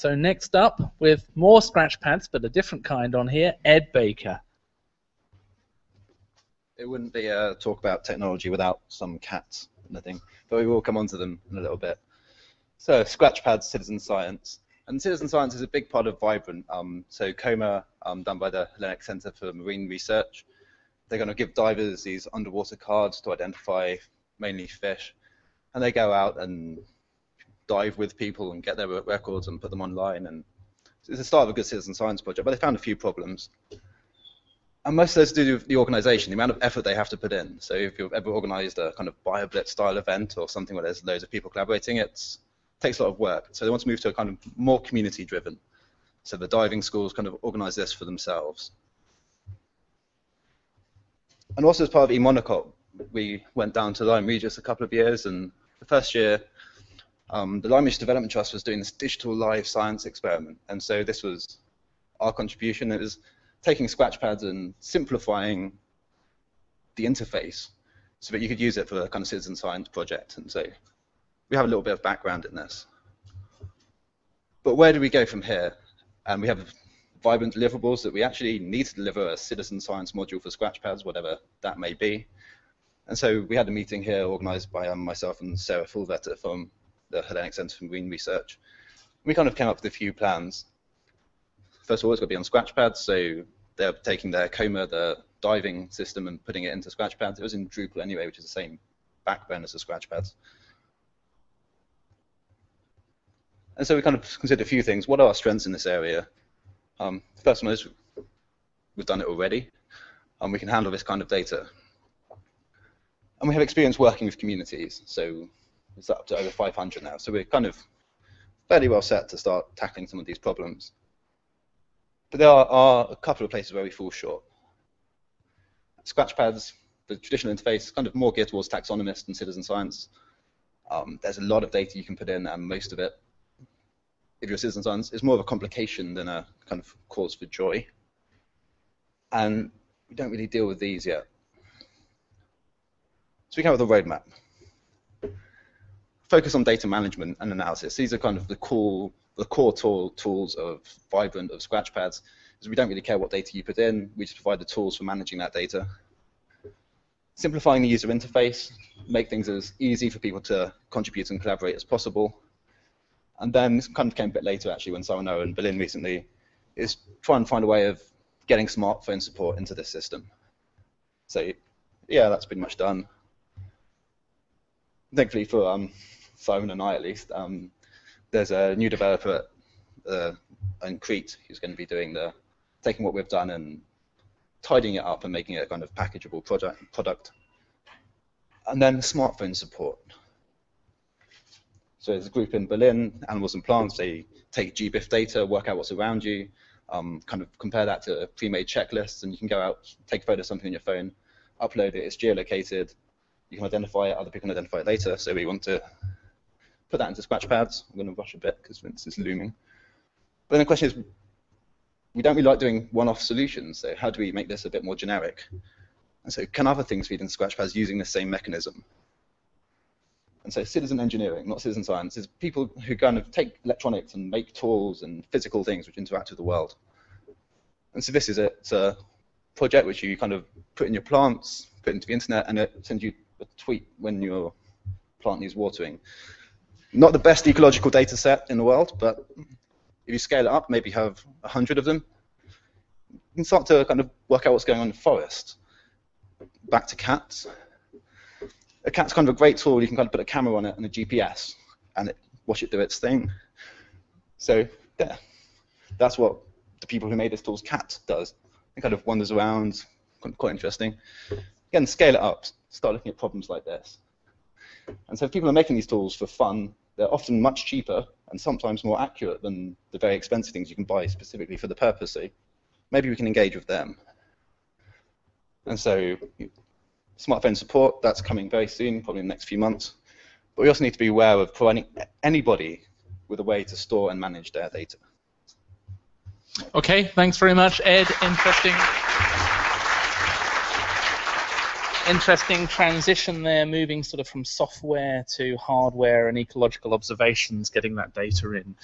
So next up, with more scratch pads, but a different kind on here, Ed Baker. It wouldn't be a talk about technology without some cats and the thing, but we will come on to them in a little bit. So scratch pads, citizen science. And citizen science is a big part of Vibrant. Um, so COMBER, um, done by the Hellenic Center for Marine Research, they're going to give divers these underwater cards to identify mainly fish, and they go out and dive with people and get their records and put them online. And it's the start of a good citizen science project, but they found a few problems. And most of those do with the organization, the amount of effort they have to put in. So if you've ever organized a kind of BioBlitz style event or something where there's loads of people collaborating, it takes a lot of work. So they want to move to a kind of more community driven. So the diving schools kind of organize this for themselves. And also as part of eMonocot, we went down to Lyme Regis a couple of years, and the first year, um, the Regis Development Trust was doing this digital live science experiment, and so this was our contribution. It was taking scratchpads and simplifying the interface so that you could use it for a kind of citizen science project. And so we have a little bit of background in this. But where do we go from here? And we have vibrant deliverables that we actually need to deliver a citizen science module for scratchpads, whatever that may be. And so we had a meeting here organized by um, myself and Sarah Faulwetter from the Hellenic Center for Marine Research. We kind of came up with a few plans first of all, it's got to be on Scratchpad. So they're taking their COMBER, the diving system, and putting it into Scratchpads. It was in Drupal anyway, which is the same backbone as the Scratchpads. And so we kind of considered a few things. What are our strengths in this area? Um, first one is we've done it already, and we can handle this kind of data. And we have experience working with communities, so it's up to over 500 now. So we're kind of fairly well set to start tackling some of these problems. But there are, are, a couple of places where we fall short. Scratchpads, the traditional interface, kind of more geared towards taxonomists and citizen science. Um, there's a lot of data you can put in, and most of it, if you're a citizen science, is more of a complication than a kind of cause for joy. And we don't really deal with these yet. So we come up with a roadmap. Focus on data management and analysis. These are kind of the cool the core tool, tools of Vibrant, of Scratchpads, is we don't really care what data you put in, we just provide the tools for managing that data. Simplifying the user interface, make things as easy for people to contribute and collaborate as possible. And then this kind of came a bit later actually when Simon and Berlin recently, is try and find a way of getting smartphone support into this system. So yeah, that's pretty much done. Thankfully for um, Simon and I at least, um, there's a new developer uh, in Crete who's going to be doing the taking what we've done and tidying it up and making it a kind of packageable product. product. And then smartphone support. So there's a group in Berlin, Animals and Plants, they take GBIF data, work out what's around you, um, kind of compare that to a pre-made checklists, and you can go out, take a photo of something on your phone, upload it, it's geolocated, you can identify it, other people can identify it later, so we want to put that into Scratchpads. I'm going to rush a bit because Vince is looming. But then the question is, we don't really like doing one-off solutions, so how do we make this a bit more generic? And so can other things feed into Scratchpads using the same mechanism? And so citizen engineering, not citizen science, is people who kind of take electronics and make tools and physical things which interact with the world. And so this is. It's a project which you kind of put in your plants, put into the internet, and it sends you a tweet when your plant needs watering. Not the best ecological data set in the world, but if you scale it up, maybe have a hundred of them, you can start to kind of work out what's going on in the forest. Back to cats. A cat's kind of a great tool. You can kind of put a camera on it and a GPS, and it, watch it do its thing. So yeah, that's what the people who made this tool's cat does. It kind of wanders around, quite interesting. Again, scale it up. Start looking at problems like this. And so if people are making these tools for fun, they're often much cheaper and sometimes more accurate than the very expensive things you can buy specifically for the purpose. So maybe we can engage with them. And so smartphone support, that's coming very soon, probably in the next few months. But we also need to be aware of providing anybody with a way to store and manage their data. Okay, thanks very much, Ed. Interesting interesting transition there, moving sort of from software to hardware and ecological observations, getting that data in.